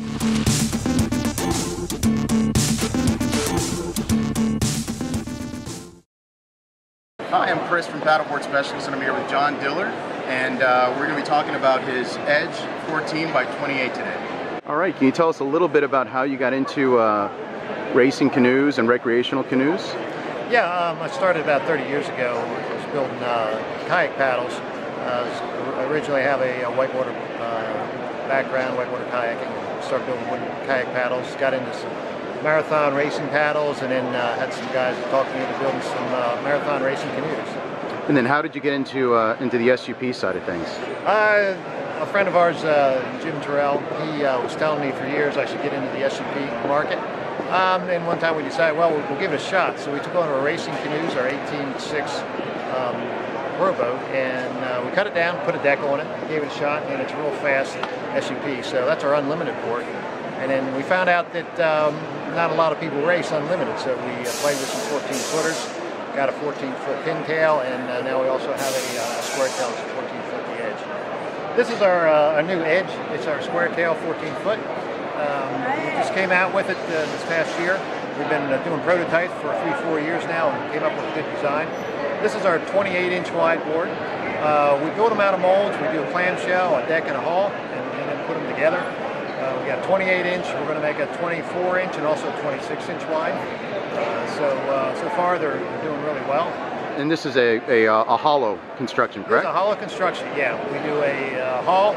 Hi, I'm Chris from Paddleboard Specialists, and I'm here with John Diller, and uh, we're going to be talking about his Edge 14 by 28 today. All right, can you tell us a little bit about how you got into uh, racing canoes and recreational canoes? Yeah, um, I started about 30 years ago. I was building uh, kayak paddles. Uh, originally have a, a whitewater uh, background, whitewater kayaking. Started building wooden kayak paddles. Got into some marathon racing paddles, and then uh, had some guys talk me into building some uh, marathon racing canoes. And then how did you get into uh, into the SUP side of things? Uh, a friend of ours, uh, Jim Terrell, he uh, was telling me for years I should get into the SUP market. Um, and one time we decided, well, we'll, we'll give it a shot. So we took on our racing canoes, our 18.6 um, rowboat, and uh, we cut it down, put a deck on it, gave it a shot, and it's a real fast SUP. So that's our unlimited board. And then we found out that um, not a lot of people race unlimited, so we uh, played with some 14 footers, got a 14 foot pintail, and uh, now we also have a, uh, a square tail, it's a 14 foot the edge. This is our, uh, our new edge. It's our square tail 14 foot. Um, we just came out with it uh, this past year. We've been uh, doing prototypes for three, four years now and came up with a good design. This is our 28 inch wide board. Uh, we build them out of molds. We do a clamshell, a deck, and a hull, and, and then put them together. Uh, we got 28 inch. We're going to make a 24 inch and also 26 inch wide. Uh, so uh, so far they're, they're doing really well. And this is a, a, uh, a hollow construction, correct? It's a hollow construction, yeah. We do a uh, hull,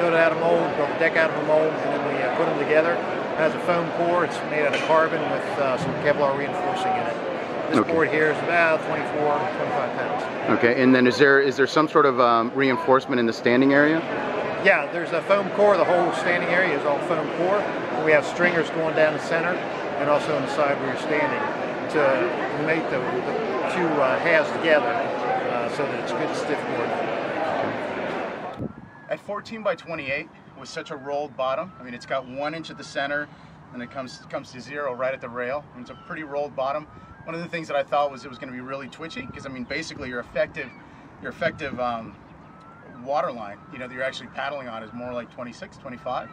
build it out of mold, build a deck out of a mold, and then we uh, put them together. It has a foam core. It's made out of carbon with uh, some Kevlar reinforcing in it. This Okay. board here is about 24, 25 pounds. Okay, and then is there is there some sort of um, reinforcement in the standing area? Yeah, there's a foam core. The whole standing area is all foam core. We have stringers going down the center and also on the side where you're standing to make the, the two uh, halves together uh, so that it's good stiff board. At 14 by 28 with such a rolled bottom, I mean, it's got one inch at the center, and it comes comes to zero right at the rail. And it's a pretty rolled bottom. One of the things that I thought was it was going to be really twitchy because I mean, basically your effective your effective um, water line, you know, that you're actually paddling on is more like 26, 25.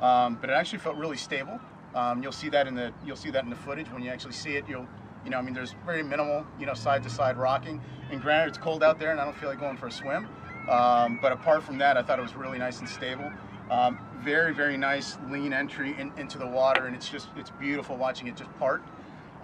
Um, but it actually felt really stable. Um, you'll see that in the you'll see that in the footage when you actually see it. You'll you know I mean there's very minimal you know side to side rocking. And granted it's cold out there and I don't feel like going for a swim. Um, but apart from that, I thought it was really nice and stable. Um, very very nice lean entry in, into the water and it's just it's beautiful watching it just part.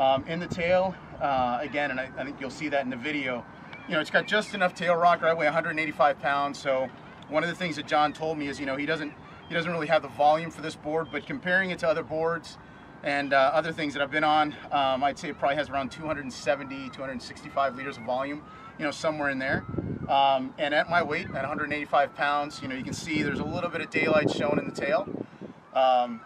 Um, in the tail uh, again, and I, I think you'll see that in the video. You know it's got just enough tail rocker. I weigh 185 pounds, so one of the things that John told me is you know he doesn't he doesn't really have the volume for this board, but comparing it to other boards and uh, other things that I've been on, um, I'd say it probably has around 270, 265 liters of volume, you know, somewhere in there. Um, and at my weight, at 185 pounds, you know, you can see there's a little bit of daylight shown in the tail. Um,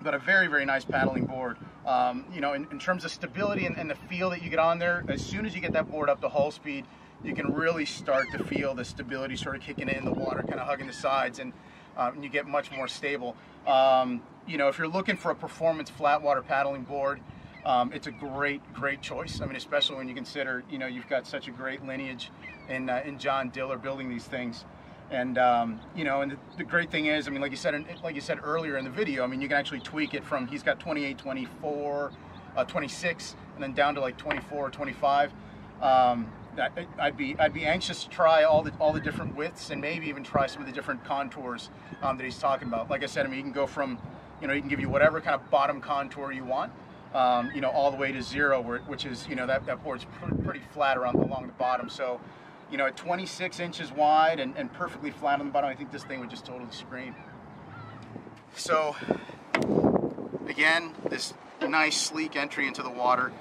but a very, very nice paddling board. Um, you know, in, in terms of stability and, and the feel that you get on there, as soon as you get that board up to hull speed, you can really start to feel the stability sort of kicking in, the water kind of hugging the sides, and, and you get much more stable. Um, you know, if you're looking for a performance flat water paddling board, um, it's a great, great choice. I mean, especially when you consider, you know, you've got such a great lineage in, uh, in John Diller building these things. And um, you know, and the, the great thing is, I mean, like you said, like you said earlier in the video, I mean, you can actually tweak it from he's got 28, 24, uh, 26, and then down to like 24 or 25. Um, I- I'd be I'd be anxious to try all the all the different widths and maybe even try some of the different contours um, that he's talking about. Like I said, I mean, you can go from, you know, you can give you whatever kind of bottom contour you want. Um, you know, all the way to zero, where, which is, you know, that, that board's pr- pretty flat around along the bottom. So, you know, at 26 inches wide and, and perfectly flat on the bottom, I think this thing would just totally scream. So, again, this nice sleek entry into the water,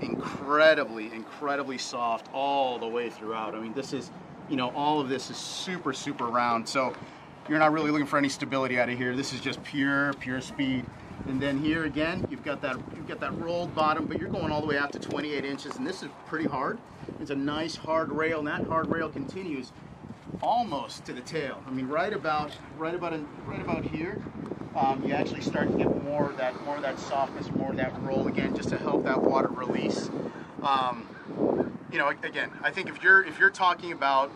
incredibly, incredibly soft all the way throughout. I mean, this is, you know, all of this is super, super round. So, you're not really looking for any stability out of here. This is just pure, pure speed. And then here again, you've got that you've got that rolled bottom, but you're going all the way out to 28 inches, and this is pretty hard. It's a nice hard rail, and that hard rail continues almost to the tail. I mean, right about right about in, right about here, um, you actually start to get more of that more of that softness, more of that roll again, just to help that water release. Um, you know, again, I think if you're if you're talking about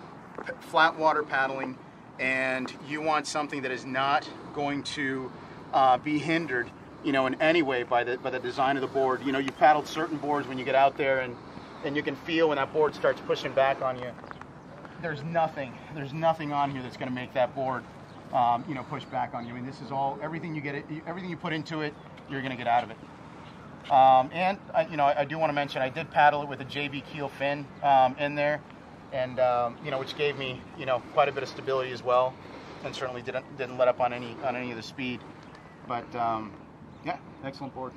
flat water paddling and you want something that is not going to uh, be hindered, you know, in any way by the by the design of the board. You know, you paddled certain boards when you get out there, and and you can feel when that board starts pushing back on you. There's nothing, there's nothing on here that's going to make that board, um, you know, push back on you. I mean, this is all everything you get, it, everything you put into it, you're going to get out of it. Um, and I, you know, I, I do want to mention I did paddle it with a JB keel fin um, in there, and um, you know, which gave me you know quite a bit of stability as well, and certainly didn't didn't let up on any on any of the speed. But um, yeah, excellent board.